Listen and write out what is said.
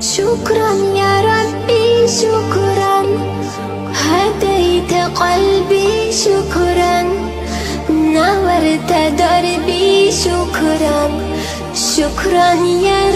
شكرا يا ربي شكرا هديت قلبي شكرا نورت دربي شكرا شكرا يا ربي